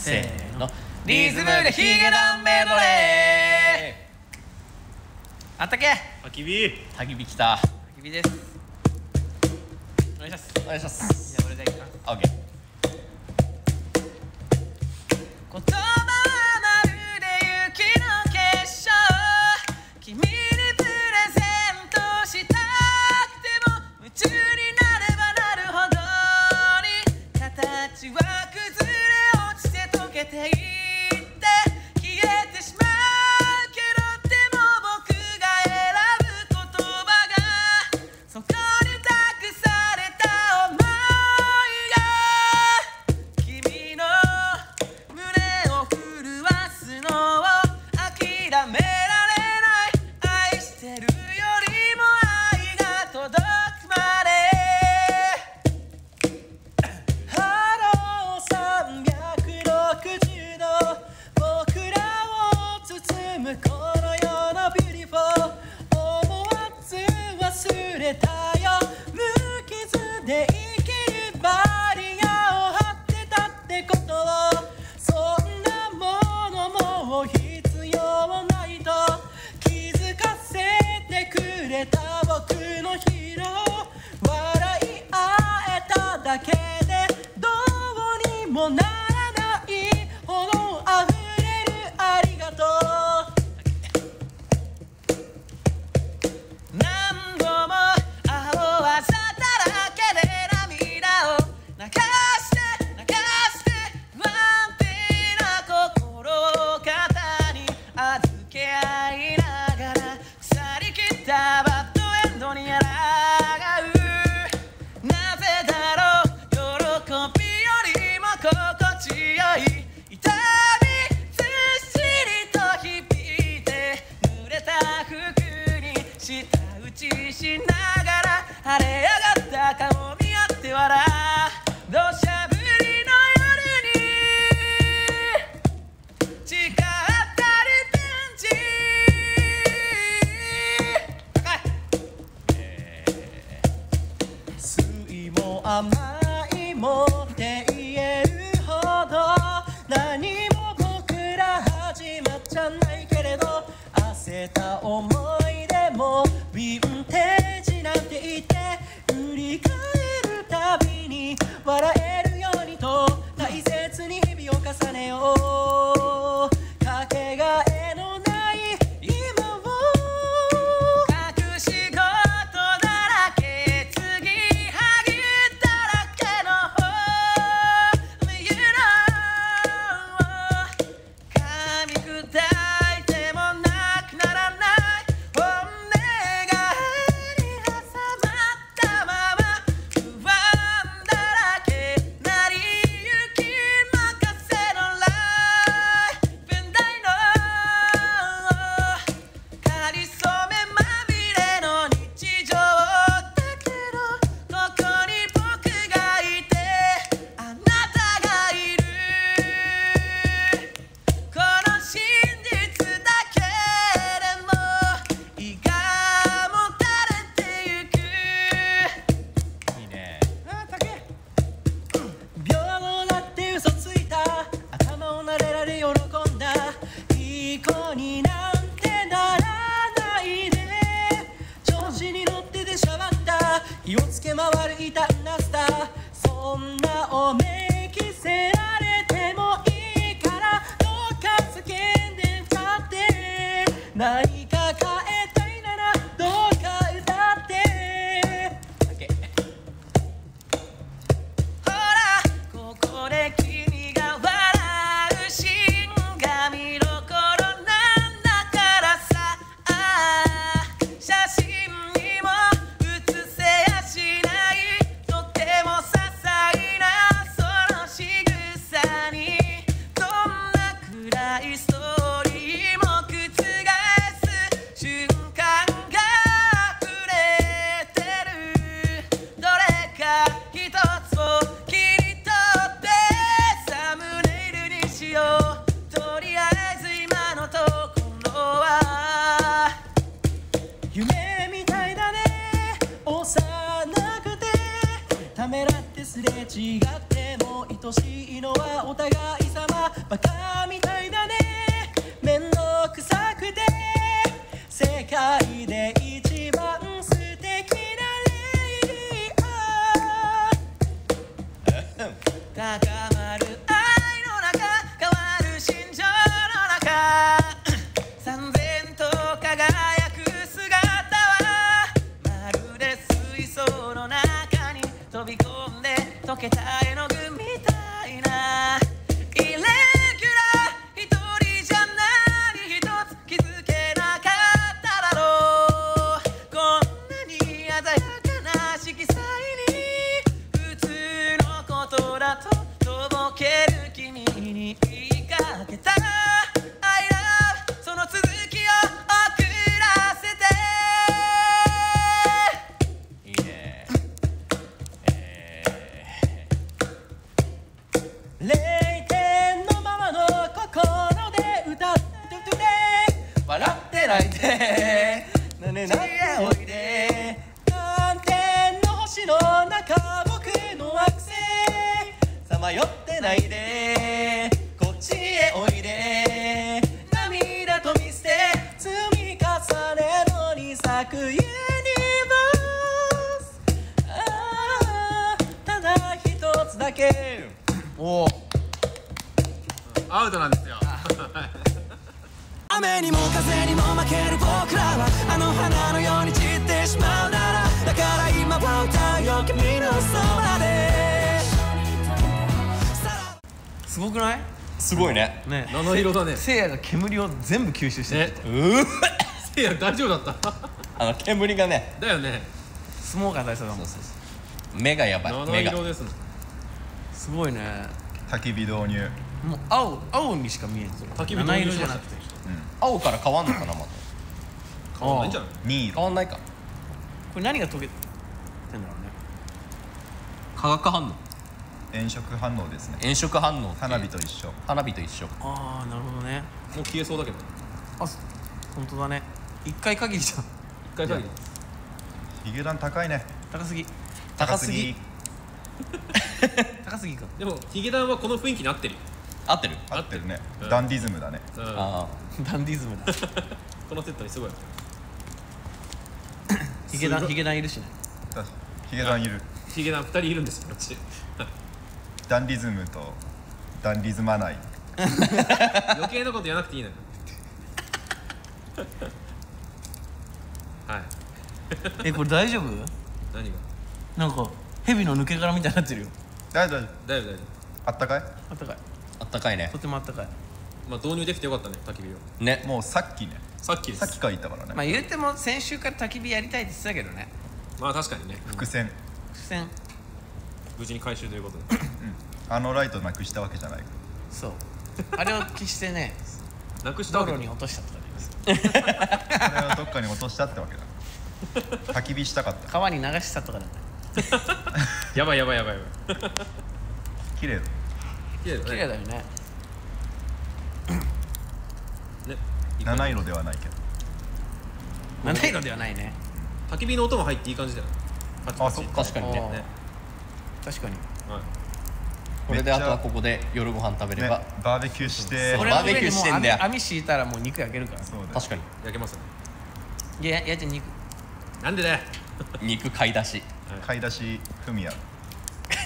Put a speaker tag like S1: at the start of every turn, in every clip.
S1: せーの。リズムでヒゲダンメドレー。あったけ。
S2: 焚き火。
S1: 焚き火きた。
S3: 焚き火です。お願いします。
S1: お願いします。
S3: じゃあ俺じゃあ行きます OK 忘れたよ。無傷で生きるバリアを張ってたってことを。そんなものも必要ないと気づかせてくれた。けた思い界で一番素敵なレイディオ高まる愛の中変わる心情の中。三千と輝く姿はまるで水槽の中に飛び込んで溶けた絵の
S1: 泣いて
S3: なねなっておいで。満点の星の中僕の惑星さまよってないで。こっちへおいで。涙と見捨て積み重ねのに咲くユニバース。あーただ一つだけ。
S1: おお
S2: アウトなんですよ
S3: 雨にも風にも負ける僕らはあの花のように散ってしまうならだから今は歌うよ君の空で。すごくない？
S1: すごいね。
S3: ね。
S2: 七色だね。
S3: せいやが煙を全部吸収して
S2: せいや大丈夫だった？
S1: あの煙がね。
S2: だよね。
S3: スモーカー大佐だもん。
S1: 目がやばい。
S2: 七色ですね
S3: すごいね。
S4: 焚き火導入。
S3: もう青青にしか見えんそれ
S2: 焚き火導入
S3: じゃなくて
S1: 青から変わんのかなまた
S2: 変わんないんじゃない
S4: ？2位
S1: 変わんないか。
S3: これ何が溶けてんだろうね。
S1: 化学反応。
S4: 炎色反応ですね。
S1: 炎色反応
S4: 花火と一緒。
S1: 花火と一緒。
S3: ああなるほどね。
S2: もう消えそうだけど
S3: あ本当だね。一回限りじゃん。
S2: 一回限り。
S4: ヒゲダン高いね。
S3: 高すぎ。
S1: 高すぎ。
S3: 高すぎ。か。
S2: でもヒゲダンはこの雰囲気に合ってる。よ
S1: 合ってる？
S4: 合ってるね。
S2: うん。
S4: ダンディズムだね。
S2: うん。
S1: あ
S3: ダンディズムだ。
S2: このセットにすごい。
S3: ヒゲダン
S2: すごい。
S3: ヒゲダンいるしね。
S4: 確かヒゲダンいる。
S2: ヒゲダン二人いるんですよこっち。
S4: ダンディズムとダンディズマない。
S2: 余計なこと言わなくていいのよ。はい。
S3: えこれ大丈夫？
S2: 何が？
S3: なんか蛇の抜け殻みたいになってるよ。
S4: 大丈夫
S2: 大丈夫。大丈
S4: あったかい？
S3: あったかい
S1: あったかいね。
S3: とてもあったかい。
S2: 夫まあ導入できてよかったね焚き火を。
S1: ね。
S4: もうさっきね。
S2: さっきです。
S4: さっきから言ったからね、
S3: まあ言うても先週から焚き火やりたいって言ってたけどね。
S2: まあ確かにね。
S4: 伏線。
S3: 付箋
S2: 無事に回収ということで。
S4: あのライトなくしたわけじゃない
S3: そう。あれを消してね
S2: なくした
S3: 道
S2: わけ
S3: 路に落としたとかね
S4: あれをどっかに落としたってわけだ。焚き火したかった。
S3: 川に流したとかだね
S2: やばいやばいやばいやばい。
S4: 綺麗だ
S2: 綺麗だね。
S3: 綺麗だよね。
S2: ね
S4: 七色ではないけど。
S3: 七色ではないね。
S2: 焚き火の音も入っていい感じだよパチパチ
S4: あそっか
S1: 確かにね。
S2: ね。
S3: 確かに。
S2: はい。
S1: これであとはここで夜ご飯食べれ
S4: ね
S1: ば、
S4: バーベキューして。
S1: バーベキューしてんだよ。
S3: 網網敷いたらもう肉焼けるから
S4: そう
S1: 確かに。
S2: 焼けますよね
S3: いややっちゃん肉。
S2: なんでだよ。
S1: 肉買い出し。
S4: 買い出しフミヤ
S2: や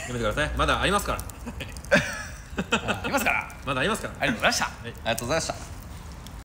S2: めてください。まだありますから
S3: あいますから。
S2: まだありますから。
S3: ありがとうございました。
S1: ありがとうございました